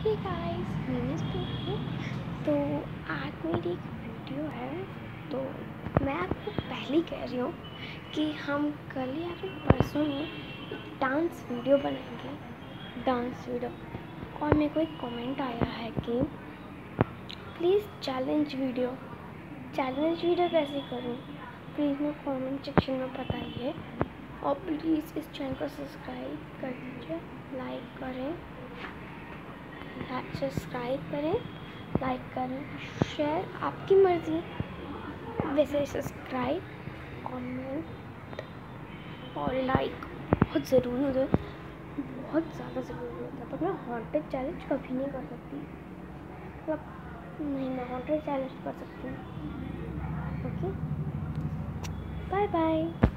Hey guys मीनस तो आज मेरी एक वीडियो है। तो मैं आपको पहले ही कह रही हूँ कि हम कल या फिर परसों में एक डांस वीडियो बनाएँगे। डांस वीडियो और मेरे को एक कमेंट आया है कि please challenge video challenge video कैसे करूँ? प्लीज़ मैं कमेंट सेक्शन में बताइए। और प्लीज़ इस चैनल को सब्सक्राइब कर दीजिए। लाइक करें। सब्सक्राइब करें, लाइक करें शेयर आपकी मर्ज़ी। वैसे सब्सक्राइब कमेंट और लाइक बहुत ज़रूरी होता है। बहुत ज़्यादा ज़रूरी होता है। पर मैं हॉन्टेड चैलेंज कभी नहीं कर सकती। मतलब नहीं, मैं हॉन्टेड चैलेंज कर सकती हूँ। Okay bye bye